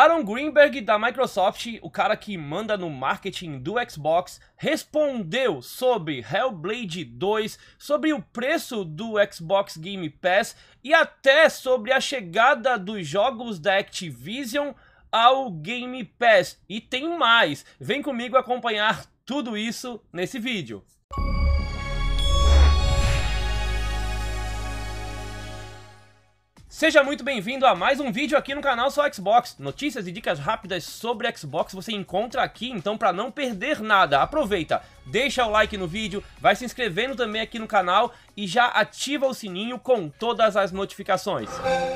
Aaron Greenberg da Microsoft, o cara que manda no marketing do Xbox, respondeu sobre Hellblade 2, sobre o preço do Xbox Game Pass e até sobre a chegada dos jogos da Activision ao Game Pass. E tem mais, vem comigo acompanhar tudo isso nesse vídeo. Seja muito bem-vindo a mais um vídeo aqui no canal Só Xbox. Notícias e dicas rápidas sobre Xbox você encontra aqui, então para não perder nada, aproveita, deixa o like no vídeo, vai se inscrevendo também aqui no canal e já ativa o sininho com todas as notificações.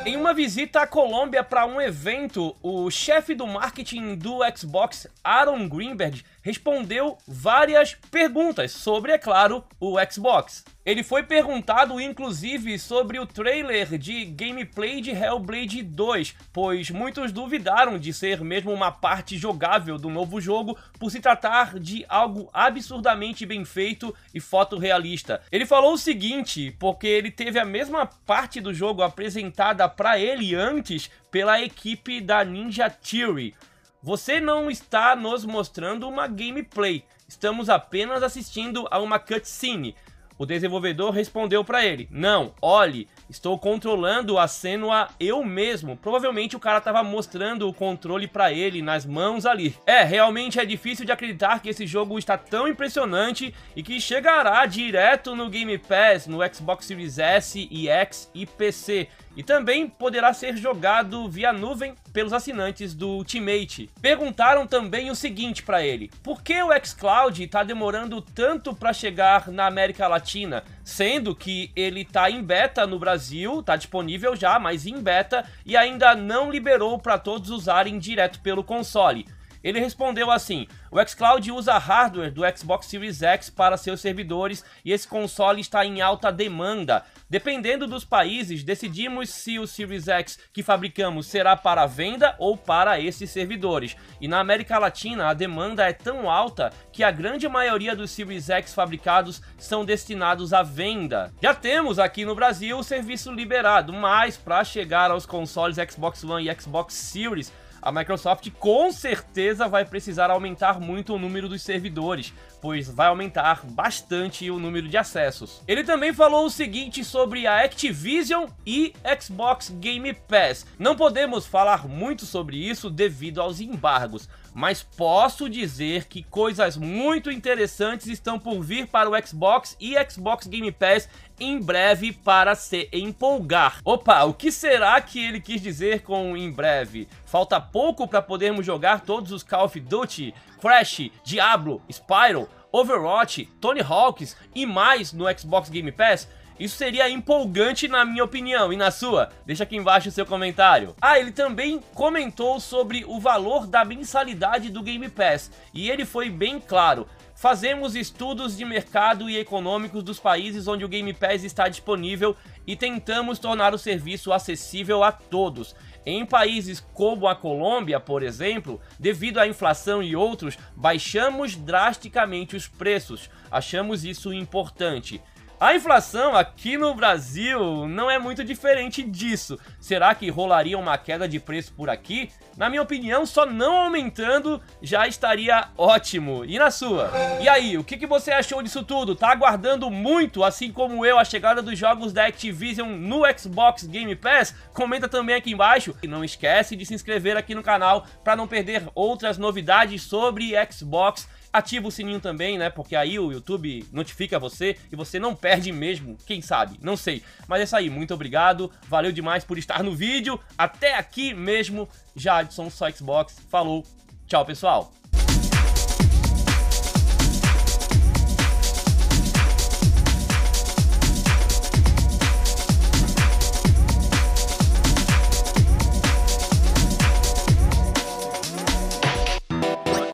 Em uma visita à Colômbia para um evento, o chefe do marketing do Xbox, Aaron Greenberg, respondeu várias perguntas sobre, é claro, o Xbox. Ele foi perguntado, inclusive, sobre o trailer de gameplay de Hellblade 2, pois muitos duvidaram de ser mesmo uma parte jogável do novo jogo por se tratar de algo absurdamente bem feito e fotorrealista. Ele falou o seguinte, porque ele teve a mesma parte do jogo apresentada para ele antes pela equipe da Ninja Theory. Você não está nos mostrando uma gameplay, estamos apenas assistindo a uma cutscene. O desenvolvedor respondeu para ele: Não, olhe, estou controlando a Senua eu mesmo. Provavelmente o cara estava mostrando o controle para ele nas mãos ali. É, realmente é difícil de acreditar que esse jogo está tão impressionante e que chegará direto no Game Pass, no Xbox Series S e X e PC e também poderá ser jogado via nuvem pelos assinantes do Ultimate. Perguntaram também o seguinte para ele: por que o xCloud está demorando tanto para chegar na América Latina, sendo que ele está em beta no Brasil, está disponível já, mas em beta e ainda não liberou para todos usarem direto pelo console? Ele respondeu assim: o xCloud usa hardware do Xbox Series X para seus servidores e esse console está em alta demanda. Dependendo dos países, decidimos se o Series X que fabricamos será para venda ou para esses servidores. E na América Latina, a demanda é tão alta que a grande maioria dos Series X fabricados são destinados à venda. Já temos aqui no Brasil o serviço liberado, mas para chegar aos consoles Xbox One e Xbox Series, a Microsoft com certeza vai precisar aumentar muito o número dos servidores, pois vai aumentar bastante o número de acessos. Ele também falou o seguinte sobre a Activision e Xbox Game Pass. Não podemos falar muito sobre isso devido aos embargos, mas posso dizer que coisas muito interessantes estão por vir para o Xbox e Xbox Game Pass em breve para se empolgar. Opa, o que será que ele quis dizer com em breve? Falta pouco para podermos jogar todos os Call of Duty, Crash, Diablo, Spyro, Overwatch, Tony Hawks e mais no Xbox Game Pass? Isso seria empolgante na minha opinião, e na sua? Deixa aqui embaixo o seu comentário. Ah, ele também comentou sobre o valor da mensalidade do Game Pass, e ele foi bem claro. Fazemos estudos de mercado e econômicos dos países onde o Game Pass está disponível e tentamos tornar o serviço acessível a todos. Em países como a Colômbia, por exemplo, devido à inflação e outros, baixamos drasticamente os preços. Achamos isso importante. A inflação aqui no Brasil não é muito diferente disso. Será que rolaria uma queda de preço por aqui? Na minha opinião, só não aumentando já estaria ótimo. E na sua? E aí, o que, que você achou disso tudo? Tá aguardando muito, assim como eu, a chegada dos jogos da Activision no Xbox Game Pass? Comenta também aqui embaixo. E não esquece de se inscrever aqui no canal para não perder outras novidades sobre Xbox Ativa o sininho também, né? Porque aí o YouTube notifica você e você não perde mesmo, quem sabe, não sei. Mas é isso aí, muito obrigado, valeu demais por estar no vídeo. Até aqui mesmo, Jadson, só Xbox. Falou, tchau pessoal.